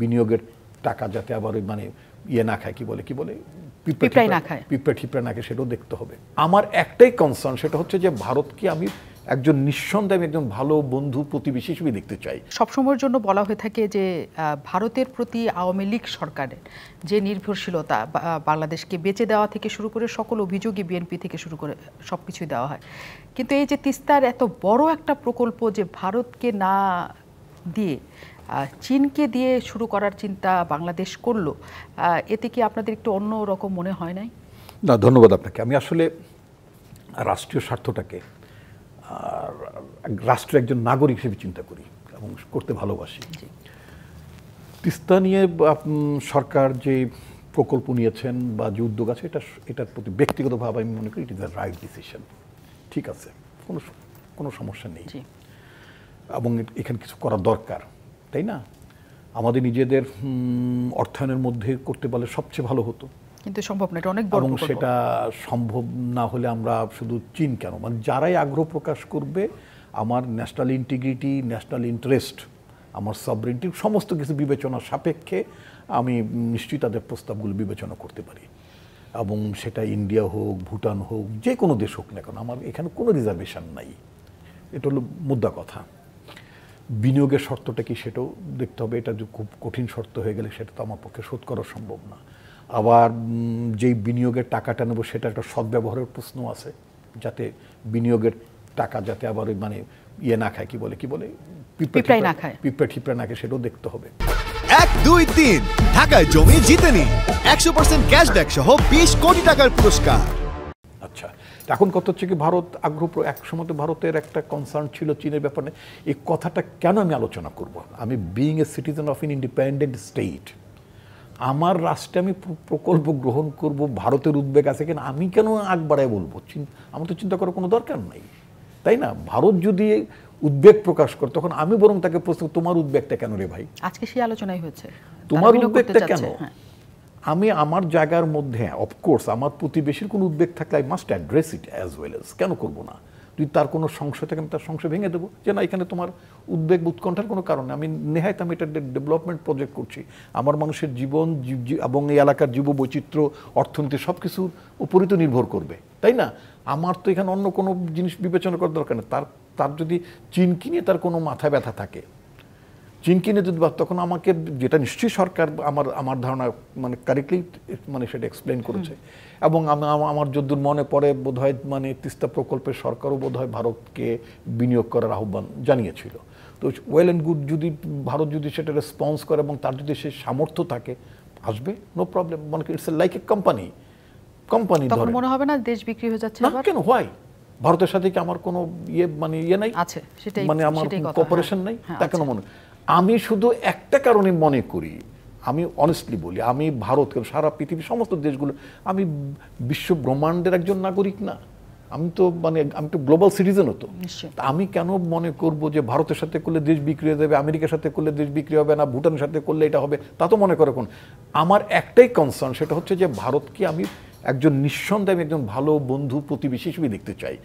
বিনিয়োগের টাকা যাতে আবার ওই মানে ইয়ে না খায় কি বলে কি বলে? পিঁপড়ে না খায়। পিঁপড়ে ঠিপড়ে না খায় সেটাও দেখতে হবে। আমার একটাই কনসার্ন সেটা হচ্ছে যে ভারতকে আমি একজন নিঃসন্দেহে আমি একজন ভালো বন্ধু প্রতিবেশী হিসেবে দেখতে চাই। সবসময়ের জন্য বলা হয়ে থাকে যে ভারতের প্রতি আওয়ামী লীগ সরকারের যে নির্ভরশীলতা বাংলাদেশকে বেঁচে দেওয়া থেকে শুরু করে সকল অভিযোগই বিএনপি থেকে শুরু করে সব কিছুই দেওয়া হয়। কিন্তু এই যে তিস্তার এত বড় একটা প্রকল্প যে ভারতকে না দিয়ে চীনকে দিয়ে শুরু করার চিন্তা বাংলাদেশ করল এতে কি আপনাদের একটু অন্য রকম মনে হয় নাই? না ধন্যবাদ আপনাকে। আমি আসলে রাষ্ট্রীয় স্বার্থটাকে আর রাষ্ট্রের একজন নাগরিক হিসেবে চিন্তা করি এবং করতে ভালোবাসি। জি। তিস্তা নিয়ে সরকার যে প্রকল্প নিয়েছেন বা যে উদ্যোগ আছে এটা এটার প্রতি ব্যক্তিগতভাবে আমি মনে করি it is the right decision ঠিক আছে কোনো কোনো সমস্যা নেই। জি। এবং এখানে কিছু করা দরকার তাই না? আমাদের নিজেদের অর্থায়নের মধ্যে করতে পারলে সবচেয়ে ভালো হতো। কিন্তু সম্ভব না এটা অনেক বড় এবং সেটা সম্ভব না হলে আমরা শুধু চীন কেন? মানে যারাই আগ্রহ প্রকাশ করবে আমার ন্যাশনাল ইন্টিগ্রিটি ন্যাশনাল ইন্টারেস্ট আমার সবরিনটি সমস্ত কিছু বিবেচনা সাপেক্ষে আমি নিশ্চয়ই তাদের প্রস্তাবগুলো বিবেচনা করতে পারি। এবং সেটা ইন্ডিয়া হোক ভুটান হোক যে কোনো দেশ হোক না কেন আমার এখানে কোনো রিজার্ভেশন নাই। এটা হলো মুদ্রা কথা। বিনিয়োগের শর্তটা কি সেটাও দেখতে হবে। এটা যে খুব কঠিন শর্ত হয়ে গেলে সেটা তো আমার পক্ষে শোধ করা সম্ভব না। আবার যেই বিনিয়োগের টাকাটা নেব সেটা একটা সদ্ব্যবহারের প্রশ্ন আছে যাতে বিনিয়োগের টাকা যাতে আবার ওই মানে ইয়ে না খায় কি বলে কি বলে? পিঁপড়াই না খায়। পিঁপড়ে ঠিপড়ে না খায় সেটাও দেখতে হবে। এক দুই তিন ঢাকায় জমি জিতে নিন একশো পার্সেন্ট ক্যাশব্যাক সহ বিশ কোটি টাকার পুরস্কার। এখন কত হচ্ছে কি ভারত আগ্রহ প্র- এক সময় তো ভারতের একটা কনসার্ন ছিল চীনের ব্যাপারে। এই কথাটা কেন আমি আলোচনা করব? আমি being a citizen of in independent state আমার রাষ্ট্রে আমি প্রকল্প গ্রহণ করব ভারতের উদ্বেগ আছে কিনা আমি কেন আগ বাড়ায় বলব? চিন- আমার তো চিন্তা করার কোনো দরকার নাই। তাই না? ভারত যদি উদ্বেগ প্রকাশ করে তখন আমি বরং তাকে প্রশ্ন তোমার উদ্বেগটা কেন রে ভাই? আজকে সেই আলোচনাই হয়েছে। তোমার উদ্বেগটা কেন। আমি আমার জায়গার মধ্যে অফকোর্স আমার প্রতিবেশীর কোনো উদ্বেগ থাকলে I must address it as well as কেন করব না? যদি তার কোনো সংশয় থাকে, আমি তার সংশয় ভেঙে দেবো। যে না, এখানে তোমার উদ্বেগ উৎকণ্ঠার কোনো কারণ। আমি নেহায়ত আমি এটা ডেভেলপমেন্ট প্রজেক্ট করছি। আমার মানুষের জীবন, জীব- জীব- এবং এই এলাকার জীব বৈচিত্র্য, অর্থনীতি সব কিছুর উপরই তো নির্ভর করবে। তাই না? আমার তো এখানে অন্য কোনো জিনিস বিবেচনা করার দরকার নেই। তার তার যদি চিনকি নিয়ে তার কোনো মাথা ব্যথা থাকে। চীন কিনে যদি বা তখন আমাকে যেটা নিশ্চয়ই সরকার আমার আমার ধারণা মানে কারেক্টলি মানে সেটা এক্সপ্লেন করেছে। এবং আমার যদ্দূর মনে পড়ে বোধহয় মানে তিস্তা প্রকল্পের সরকারও বোধহয় ভারতকে বিনিয়োগ করার আহ্বান জানিয়েছিল। তো ওয়েল অ্যান্ড গুড যদি ভারত যদি সেটা রেসপন্স করে এবং তার যদি সে সামর্থ্য থাকে আসবে নো প্রবলেম মনে it's like a company company তখন মনে হবে না দেশ বিক্রি হয়ে যাচ্ছে না কেন হয় ভারতের সাথে কি আমার কোনো ইয়ে মানে ইয়ে নাই? আছে, সেটাই- মানে আমার কথা, হ্যাঁ। নাই? হ্যাঁ, তা কেন মনে আমি শুধু একটা কারণে মনে করি আমি অনেস্টলি বলি আমি ভারত কেন সারা পৃথিবীর সমস্ত দেশগুলো আমি বিশ্ব ব্রহ্মাণ্ডের একজন নাগরিক না। আমি তো মানে আমি তো গ্লোবাল সিটিজেনও হতো আমি কেন মনে করব যে ভারতের সাথে করলে দেশ বিক্রি হয়ে যাবে আমেরিকার সাথে করলে দেশ বিক্রি হবে না ভুটানের সাথে করলে এটা হবে তা তো মনে করে কোন? আমার একটাই কনসার্ন সেটা হচ্ছে যে ভারতকে আমি একজন নিঃসন্দেহে আমি একজন ভালো বন্ধু প্রতিবেশী হিসেবে দেখতে চাই।